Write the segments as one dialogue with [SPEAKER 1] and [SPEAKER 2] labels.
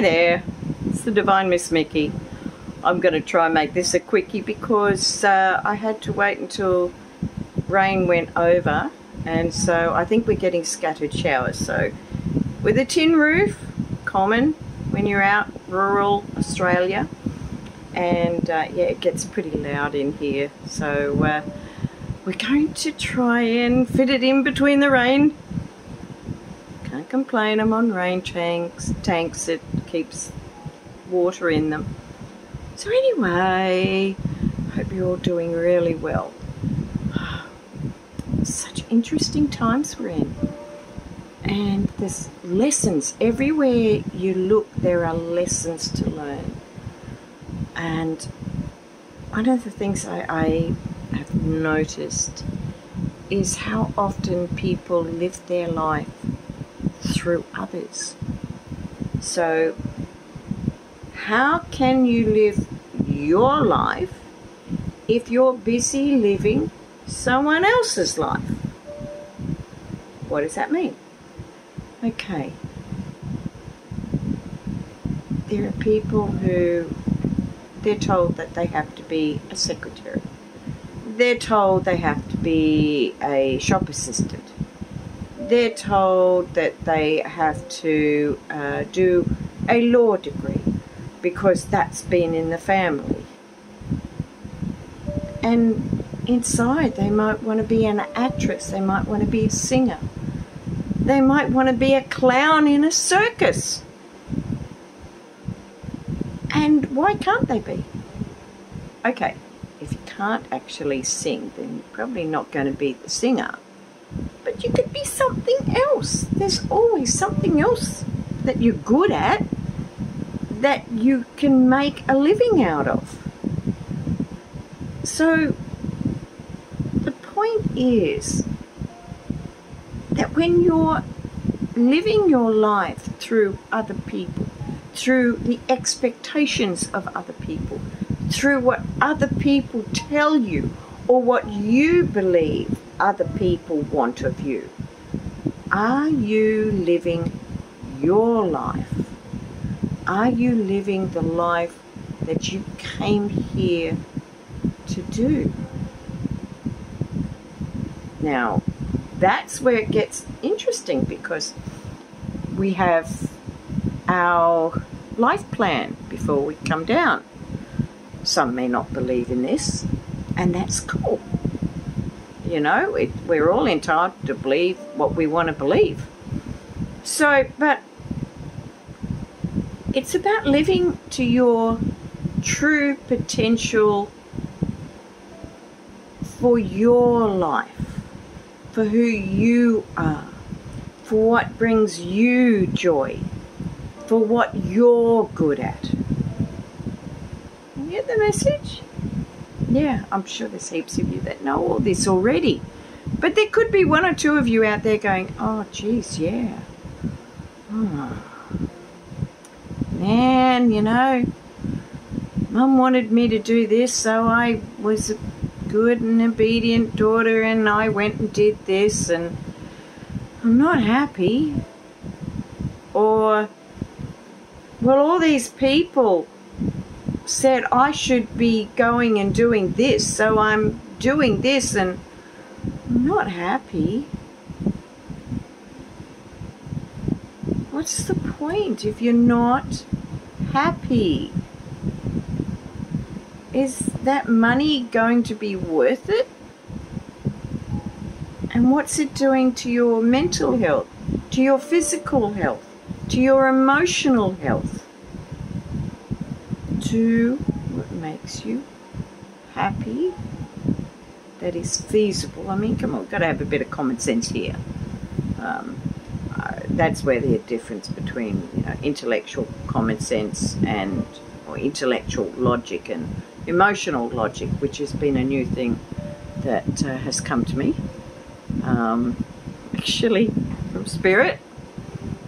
[SPEAKER 1] There, it's the Divine Miss Mikki. I'm going to try and make this a quickie because uh, I had to wait until rain went over and so I think we're getting scattered showers. So with a tin roof, common when you're out rural Australia and uh, yeah it gets pretty loud in here so uh, we're going to try and fit it in between the rain can't complain I'm on rain tanks tanks it keeps water in them. So anyway hope you're all doing really well. Such interesting times we're in. And there's lessons everywhere you look there are lessons to learn. And one of the things I, I have noticed is how often people live their life through others so how can you live your life if you're busy living someone else's life what does that mean Okay. There are people who they're told that they have to be a secretary. They're told they have to be a shop assistant. They're told that they have to uh, do a law degree because that's been in the family. And inside, they might want to be an actress, they might want to be a singer they might want to be a clown in a circus. And why can't they be? Okay, if you can't actually sing, then you're probably not going to be the singer. But you could be something else. There's always something else that you're good at that you can make a living out of. So the point is that when you're living your life through other people, through the expectations of other people, through what other people tell you or what you believe other people want of you, are you living your life? Are you living the life that you came here to do? Now, that's where it gets interesting because we have our life plan before we come down. Some may not believe in this, and that's cool. You know, it, we're all entitled to believe what we want to believe. So, but it's about living to your true potential for your life for who you are, for what brings you joy, for what you're good at. You get the message? Yeah, I'm sure there's heaps of you that know all this already. But there could be one or two of you out there going, oh, geez, yeah. Oh. Man, you know, Mum wanted me to do this, so I was a good and obedient daughter and I went and did this and I'm not happy. Or, well, all these people said I should be going and doing this, so I'm doing this and I'm not happy. What's the point if you're not happy? is that money going to be worth it? And what's it doing to your mental health, to your physical health, to your emotional health? To what makes you happy, that is feasible. I mean, come on, we've got to have a bit of common sense here. Um, uh, that's where the difference between you know, intellectual common sense and or intellectual logic and emotional logic, which has been a new thing that uh, has come to me. Um, actually, from Spirit,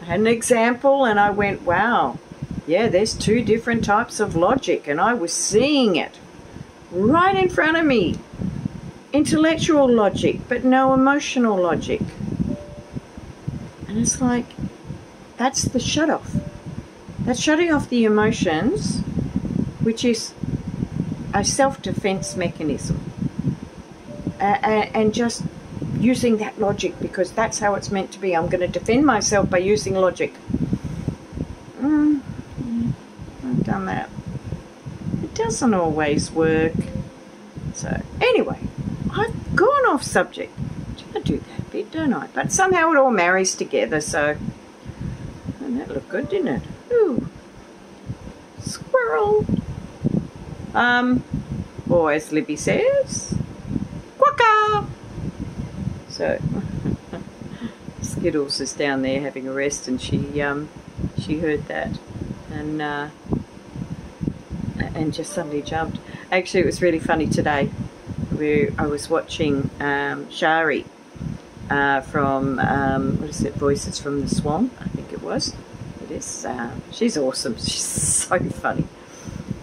[SPEAKER 1] I had an example and I went, wow, yeah, there's two different types of logic, and I was seeing it right in front of me. Intellectual logic, but no emotional logic. And it's like, that's the shut off. That's shutting off the emotions, which is a self defense mechanism. Uh, and just using that logic because that's how it's meant to be. I'm going to defend myself by using logic. Mm, done that. It doesn't always work. So, anyway, I've gone off subject. I do that bit, don't I? But somehow it all marries together, so. And that looked good, didn't it? Ooh. Squirrel. Um, or as Libby says, quacka. So, Skittles is down there having a rest, and she um, she heard that, and uh, and just suddenly jumped. Actually, it was really funny today. Where I was watching um, Shari uh, from um, what is it? Voices from the Swan, I think it was. It is. Uh, she's awesome. She's so funny.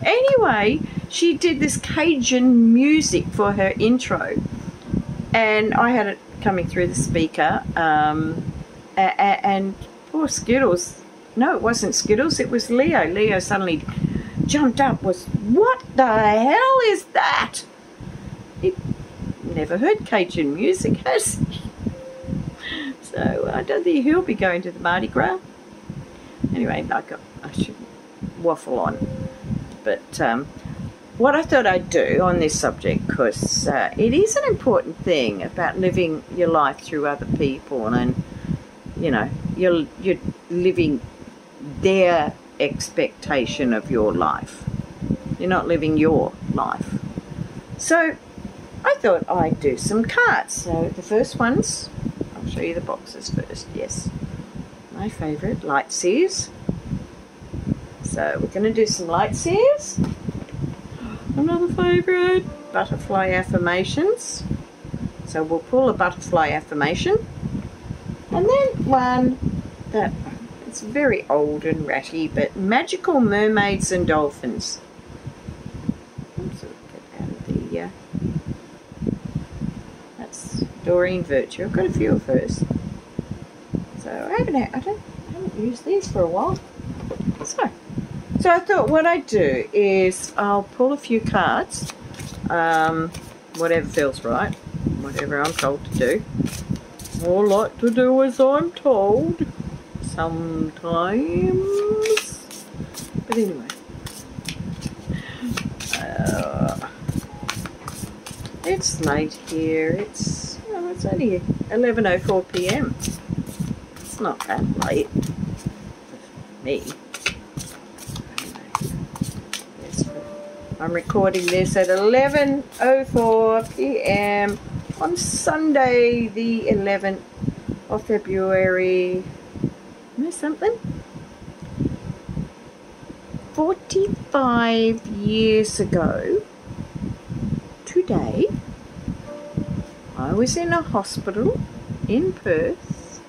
[SPEAKER 1] Anyway, she did this Cajun music for her intro, and I had it coming through the speaker. Um, and, and poor Skittles, no, it wasn't Skittles. It was Leo. Leo suddenly jumped up. Was what the hell is that? He never heard Cajun music, has? So I don't think he'll be going to the Mardi Gras. Anyway, I, got, I should waffle on. But um, what I thought I'd do on this subject, because uh, it is an important thing about living your life through other people, and you know, you're you're living their expectation of your life. You're not living your life. So I thought I'd do some cards. So the first ones, I'll show you the boxes first. Yes, my favourite, light seers. So we're going to do some light seers. Another favourite, butterfly affirmations. So we'll pull a butterfly affirmation. And then one that it's very old and ratty, but magical mermaids and dolphins. Oops, get out of the, uh, that's Doreen Virtue. I've got a few of hers. So I haven't, I don't, I haven't used these for a while. So so I thought what I'd do is I'll pull a few cards, um, whatever feels right, whatever I'm told to do. All I like to do as I'm told sometimes. But anyway. Uh, it's late here. It's, well, it's only 11.04 p.m. It's not that late for me. I'm recording this at 11.04 p.m. on Sunday the 11th of February. Know something? 45 years ago today I was in a hospital in Perth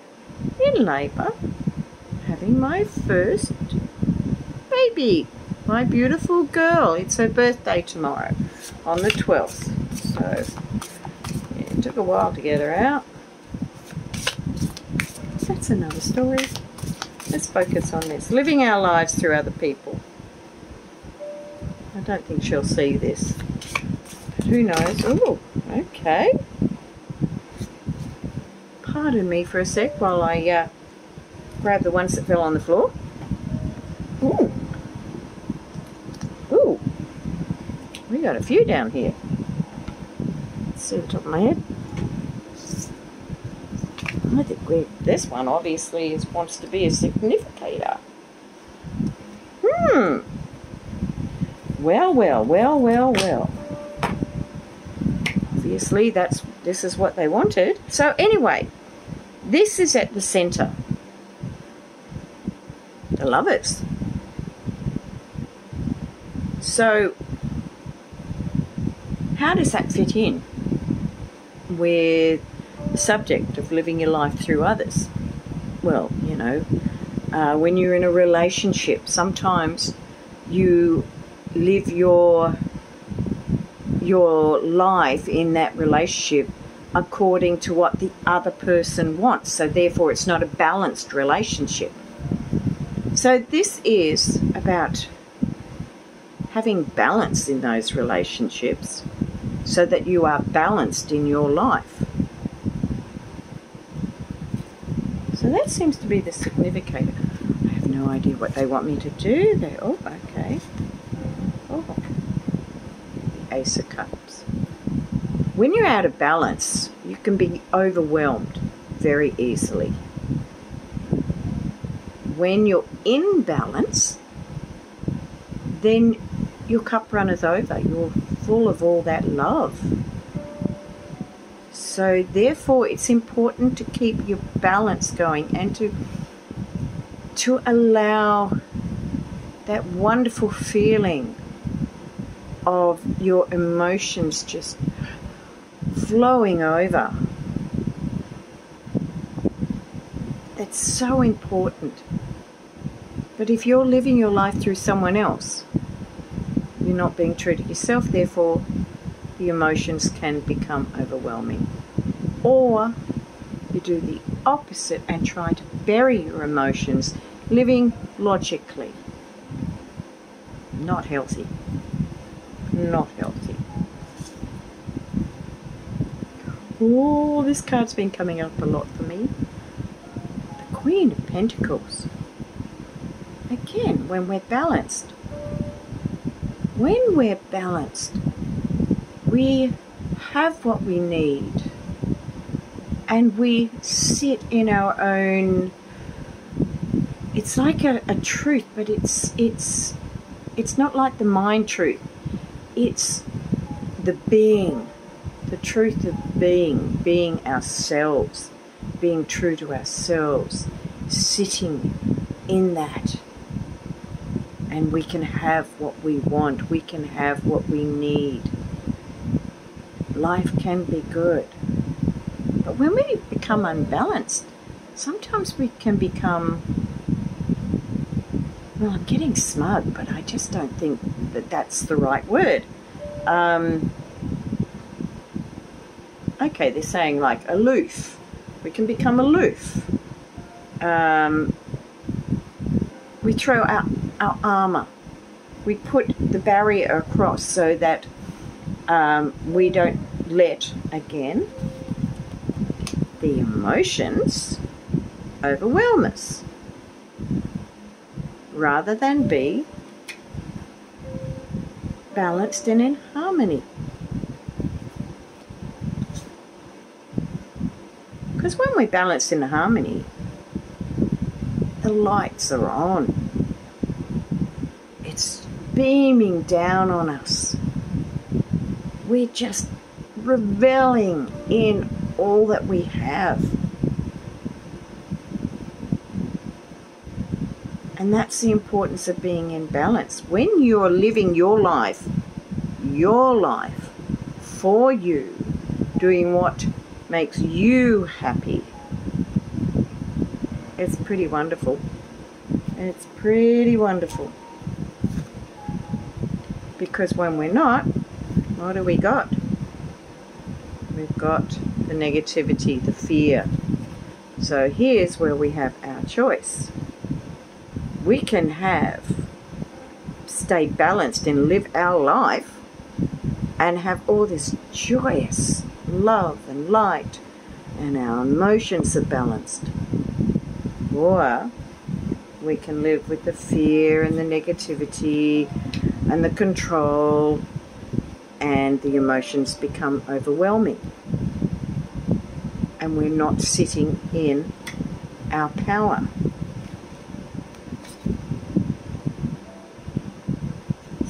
[SPEAKER 1] in labour having my first baby my beautiful girl. It's her birthday tomorrow on the 12th. So yeah, it took a while to get her out. That's another story. Let's focus on this. Living our lives through other people. I don't think she'll see this. But who knows? Oh, okay. Pardon me for a sec while I uh, grab the ones that fell on the floor. Ooh. Ooh. We got a few down here. Let's see the top of my head. I think we this one obviously is, wants to be a significator. Hmm. Well, well, well, well, well. Obviously, that's this is what they wanted. So anyway, this is at the centre. The lovers. So how does that fit in with subject of living your life through others? Well, you know, uh, when you're in a relationship, sometimes you live your your life in that relationship according to what the other person wants. So therefore, it's not a balanced relationship. So, this is about having balance in those relationships so that you are balanced in your life. So that seems to be the significator. I have no idea what they want me to do. They oh okay. Oh the Ace of Cups. When you're out of balance, you can be overwhelmed very easily. When you're in balance, then your cup runneth over. You're full of all that love. So therefore it's important to keep your balance going and to to allow that wonderful feeling of your emotions just flowing over. That's so important. But if you're living your life through someone else, you're not being true to yourself, therefore, the emotions can become overwhelming. Or you do the opposite and try to bury your emotions, living logically. Not healthy. Not healthy. Oh, this card's been coming up a lot for me. The Queen of Pentacles. Again, when we're balanced, when we're balanced, we have what we need and we sit in our own it's like a, a truth but it's it's it's not like the mind truth it's the being the truth of being being ourselves being true to ourselves sitting in that and we can have what we want, we can have what we need. Life can be good. But when we become unbalanced, sometimes we can become, well, I'm getting smug, but I just don't think that that's the right word. Um, okay, they're saying like aloof. We can become aloof. Um, we throw out our armor. We put the barrier across so that um, we don't let, again, the emotions overwhelm us rather than be balanced and in harmony. Because when we're balanced in harmony, the lights are on It's beaming down on us. We're just reveling in all that we have. And that's the importance of being in balance. When you're living your life, your life, for you, doing what makes you happy, it's pretty wonderful. It's pretty wonderful. Because when we're not, what do we got? We've got the negativity, the fear. So here's where we have our choice. We can have, stay balanced and live our life and have all this joyous love and light and our emotions are balanced. Or we can live with the fear and the negativity and the control and the emotions become overwhelming and we're not sitting in our power.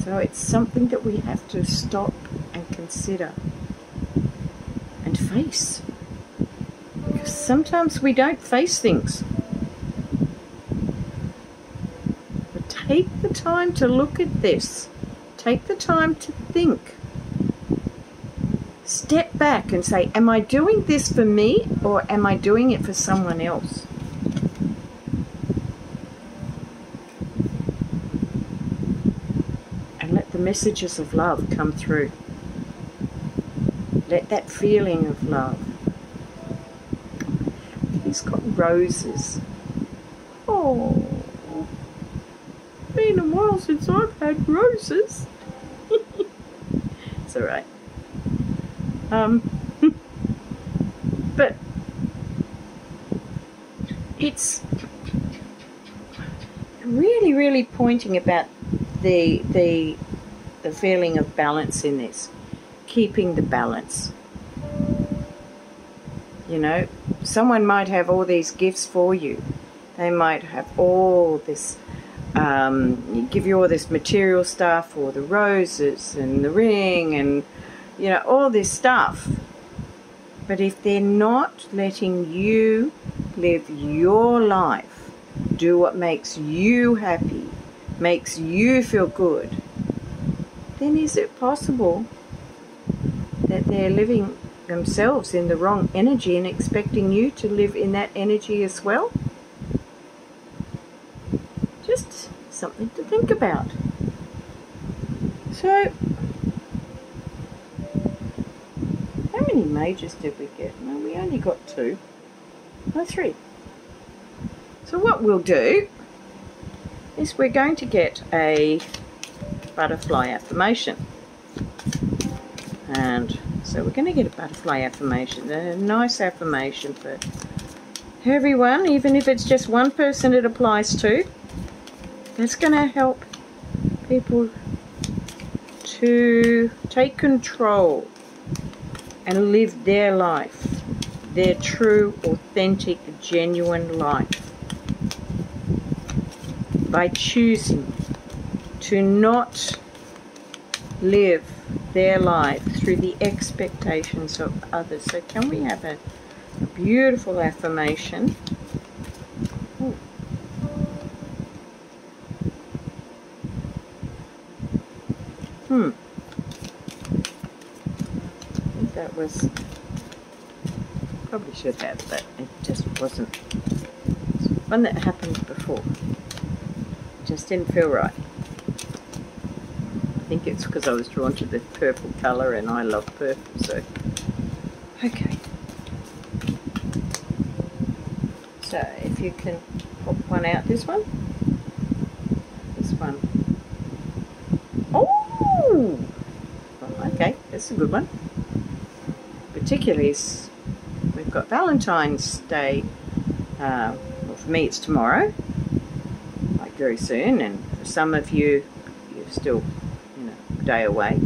[SPEAKER 1] So it's something that we have to stop and consider and face. Because sometimes we don't face things. But take the time to look at this Take the time to think. Step back and say, Am I doing this for me or am I doing it for someone else? And let the messages of love come through. Let that feeling of love. He's got roses. Oh. been a while since I've had roses. it's alright. Um, but it's really, really pointing about the the the feeling of balance in this, keeping the balance. You know, someone might have all these gifts for you. They might have all this, um, give you all this material stuff, or the roses and the ring, and you know, all this stuff. But if they're not letting you live your life, do what makes you happy, makes you feel good, then is it possible that they're living themselves in the wrong energy and expecting you to live in that energy as well? Just something to think about. So, how many majors did we get? No, we only got two. No, three. So what we'll do is we're going to get a butterfly affirmation. And so we're going to get a butterfly affirmation, a nice affirmation for everyone, even if it's just one person it applies to. That's going to help people to take control and live their life, their true, authentic, genuine life by choosing to not live their life through the expectations of others. So can we have a, beautiful affirmation? Ooh. Hmm. That was probably should have, but it just wasn't. one that happened before. Just didn't feel right I think it's because I was drawn to the purple colour and I love purple, so... Okay. So, if you can pop one out, this one. This one. Oh! okay, that's a good one. Particularly, is we've got Valentine's Day. Uh, well, for me, it's tomorrow, like very soon, and for some of you, you're still day away.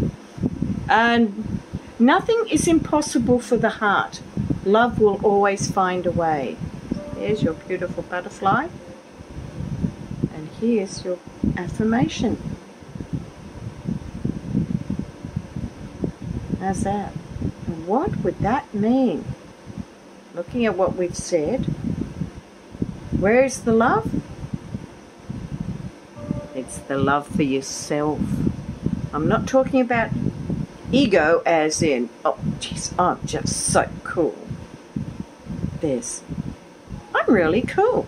[SPEAKER 1] And nothing is impossible for the heart. Love will always find a way. There's your beautiful butterfly. And here's your affirmation. How's that? What would that mean? Looking at what we've said, where's the love? It's the love for yourself. I'm not talking about ego as in, oh, jeez, I'm just so cool. There's, I'm really cool.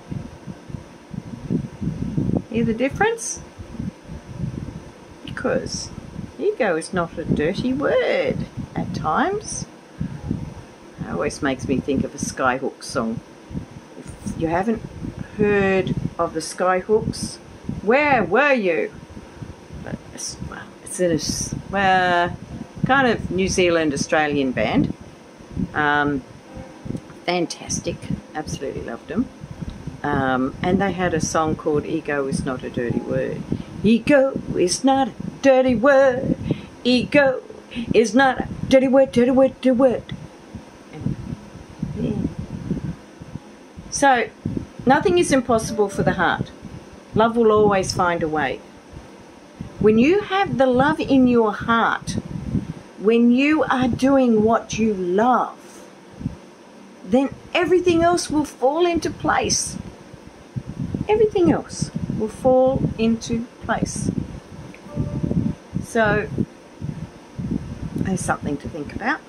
[SPEAKER 1] Hear the difference? Because ego is not a dirty word at times. It always makes me think of a Skyhooks song. If you haven't heard of the Skyhooks, where were you? But well, it's a well, kind of New Zealand Australian band. Um, fantastic, absolutely loved them. Um, and they had a song called Ego is Not a Dirty Word. Ego is not a dirty word. Ego is not a word, dirty word, dirty word. Yeah. So, nothing is impossible for the heart. Love will always find a way. When you have the love in your heart, when you are doing what you love, then everything else will fall into place. Everything else will fall into place. So, there's something to think about.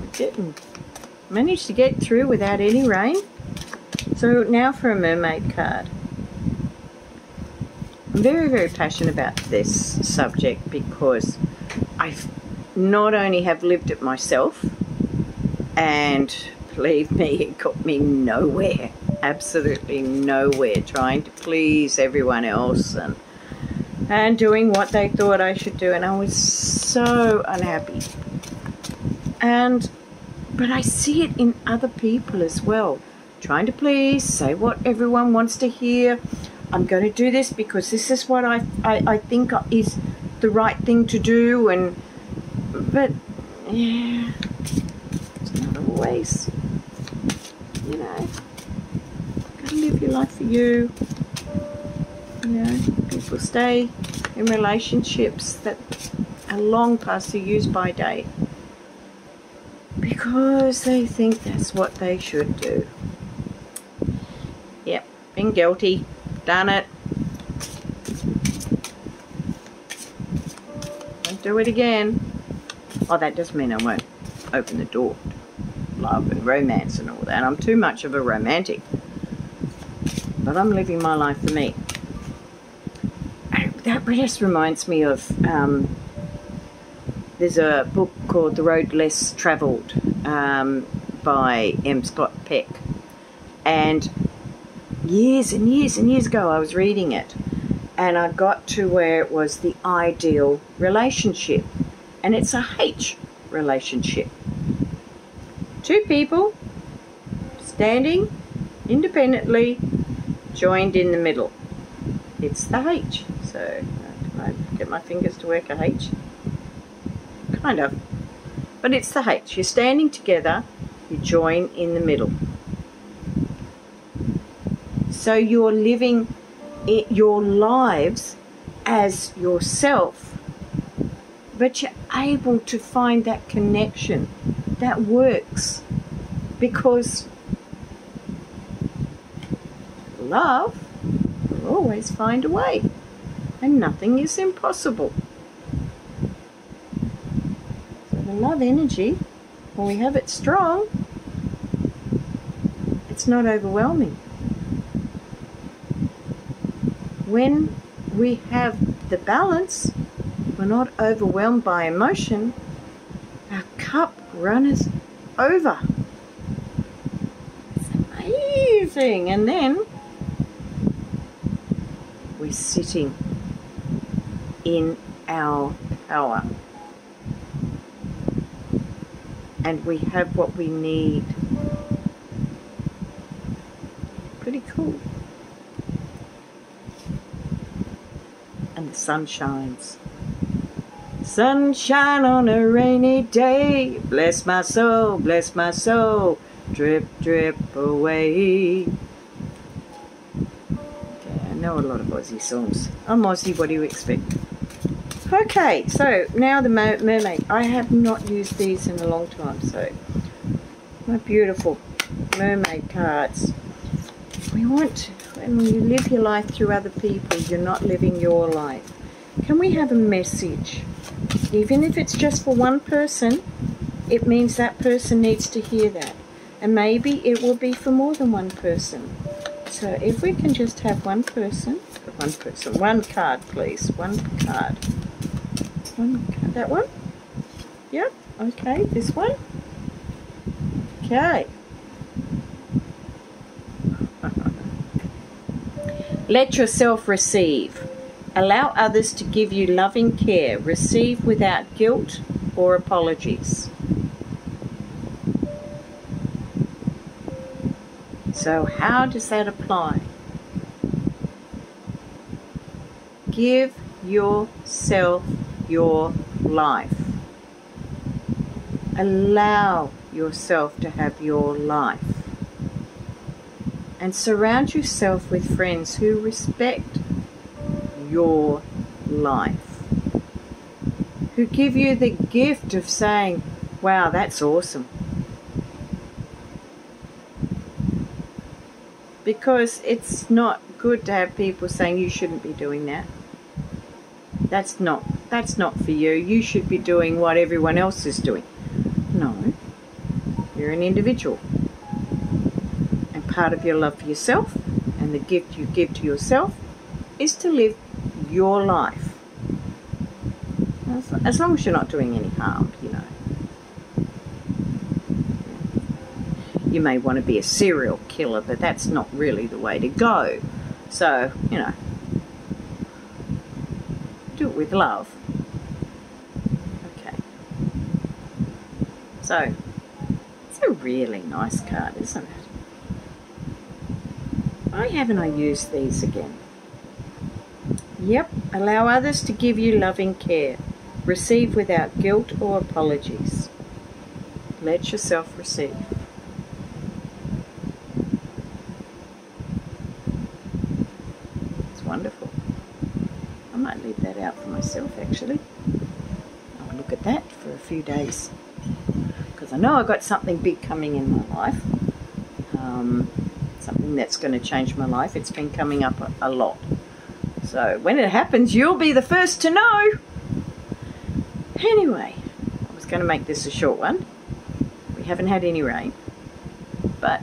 [SPEAKER 1] We didn't manage to get through without any rain. So now for a mermaid card. I'm very, very passionate about this subject because I not only have lived it myself, and believe me, it got me nowhere absolutely nowhere trying to please everyone else and and doing what they thought I should do and I was so unhappy. And but I see it in other people as well. Trying to please, say what everyone wants to hear. I'm going to do this because this is what I, I, I think is the right thing to do and but yeah it's not always you know gotta live your life for you know people stay in relationships that are long past the use by date because they think that's what they should do yep been guilty done it Don't do it again. Oh, that doesn't mean I won't open the door love and romance and all that. I'm too much of a romantic. But I'm living my life for me. That just reminds me of um, there's a book called The Road Less Travelled um, by M. Scott Peck. And years and years and years ago, I was reading it and I got to where it was the ideal relationship. And it's a H relationship. Two people standing independently, joined in the middle. It's the H. So, can I get my fingers to work a H? Kind of. But it's the H. You're standing together, you join in the middle. So you're living it, your lives as yourself, but you're able to find that connection that works because love will always find a way and nothing is impossible. So the love energy, when we have it strong, it's not overwhelming when we have the balance, we're not overwhelmed by emotion, our cup runs over. It's amazing. And then we're sitting in our power. And we have what we need. Pretty cool. and the sun shines. Sunshine on a rainy day, bless my soul, bless my soul, drip, drip away. Okay, I know a lot of Aussie songs. I'm Aussie, what do you expect? Okay, so now the mermaid. I have not used these in a long time, so my beautiful mermaid cards. We want to when you live your life through other people, you're not living your life. Can we have a message? Even if it's just for one person, it means that person needs to hear that. And maybe it will be for more than one person. So if we can just have one person, one person, one card please, one card. One. That one? Yep, okay, this one. Okay. Let yourself receive. Allow others to give you loving care. Receive without guilt or apologies. So, how does that apply? Give yourself your life. Allow yourself to have your life and surround yourself with friends who respect your life, who give you the gift of saying, Wow, that's awesome. Because it's not good to have people saying you shouldn't be doing that. That's not that's not for you. You should be doing what everyone else is doing. No. You're an individual And part of your love for yourself and the gift you give to yourself is to live your life. As long as you're not doing any harm, you know. you may want to be a serial killer, but that's not really the way to go. So, you know, do it with love. Okay. So, it's a really nice card, isn't it? Why haven't I used these again? Yep, allow others to give you loving care. Receive without guilt or apologies. Let yourself receive. It's wonderful. I might leave that out for myself actually. I'll look at that for a few days. Because I know I've got something big coming in my life. Um, something that's going to change my life. It's been coming up a, a lot. So when it happens, you'll be the first to know. Anyway, I was going to make this a short one. We haven't had any rain, but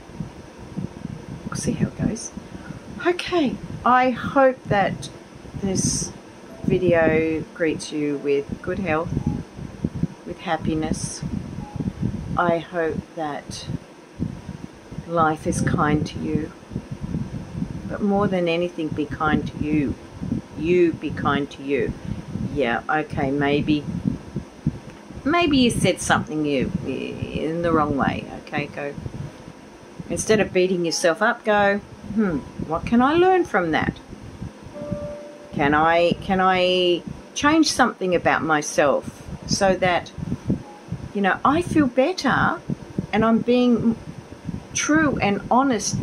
[SPEAKER 1] we'll see how it goes. Okay, I hope that this video greets you with good health, with happiness. I hope that life is kind to you. But more than anything, be kind to you. You be kind to you. Yeah, okay, maybe maybe you said something you in the wrong way. Okay, go. Instead of beating yourself up, go, hmm, what can I learn from that? Can I can I change something about myself so that you know I feel better and I'm being true and honest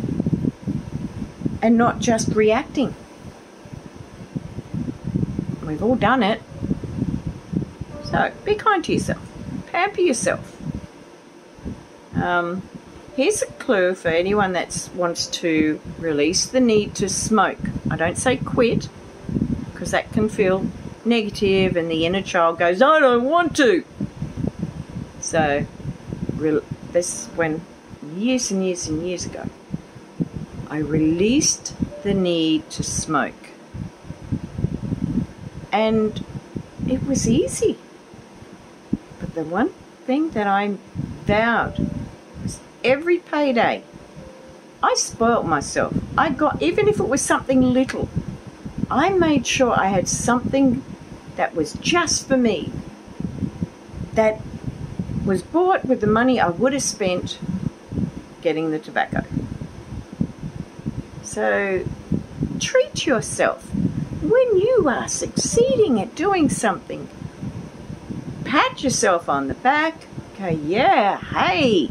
[SPEAKER 1] and not just reacting. We've all done it. So be kind to yourself. Pamper yourself. Um, here's a clue for anyone that wants to release the need to smoke. I don't say quit because that can feel negative and the inner child goes, I don't want to. So this when years and years and years ago, I released the need to smoke. And it was easy But the one thing that I vowed was every payday, I spoilt myself. I got, even if it was something little, I made sure I had something that was just for me, that was bought with the money I would have spent getting the tobacco. So treat yourself when you are succeeding at doing something pat yourself on the back. Okay, yeah, hey,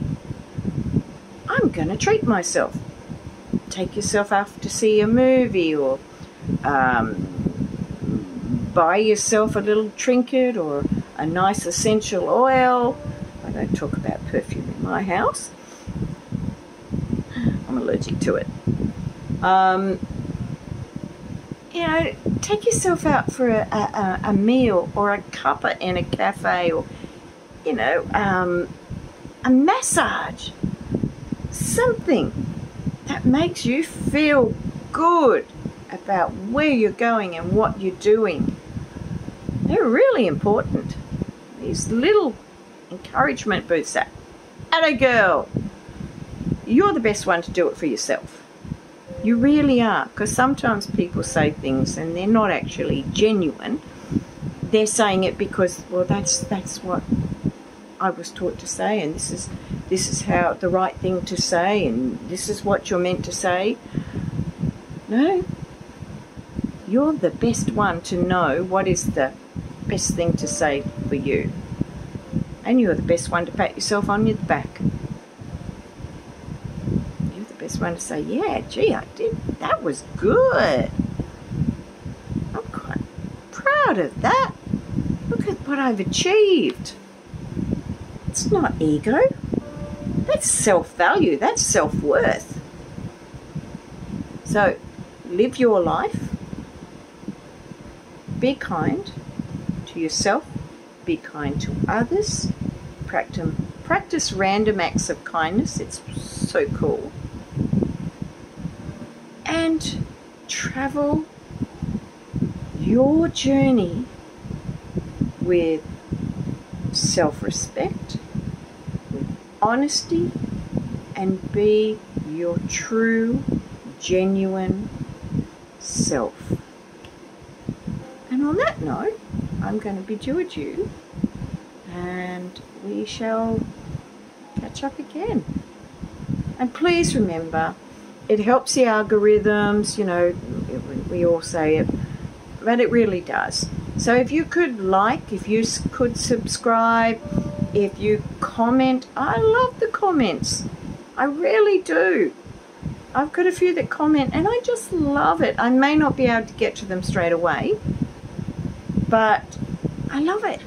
[SPEAKER 1] I'm going to treat myself. Take yourself out to see a movie or um, buy yourself a little trinket or a nice essential oil. I don't talk about perfume in my house. I'm allergic to it. Um, you know, take yourself out for a, a, a meal or a cuppa in a cafe or, you know, um, a massage. Something that makes you feel good about where you're going and what you're doing. They're really important. These little encouragement boosts. At a girl, you're the best one to do it for yourself. You really are, because sometimes people say things and they're not actually genuine. They're saying it because, well, that's that's what I was taught to say, and this is this is how the right thing to say, and this is what you're meant to say. No, you're the best one to know what is the best thing to say for you, and you're the best one to pat yourself on your back You're the best one to say, yeah, gee, I did, that was good. I'm quite proud of that. Look at what I've achieved. It's not ego. That's self-value. That's self-worth. So, live your life. Be kind to yourself. Be kind to others. Practice, practice random acts of kindness. It's so cool and travel your journey with self respect, with honesty, and be your true, genuine self. On that note, I'm going to bid you adieu and we shall catch up again. And please remember, it helps the algorithms, you know, we all say it, but it really does. So if you could like, if you could subscribe, if you comment, I love the comments. I really do. I've got a few that comment and I just love it. I may not be able to get to them straight away, but I love it.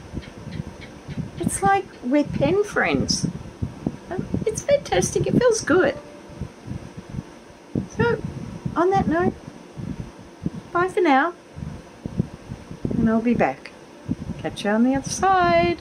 [SPEAKER 1] It's like we're pen friends. Um, it's fantastic. It feels good. So, on that note, bye for now. And I'll be back. Catch you on the other side.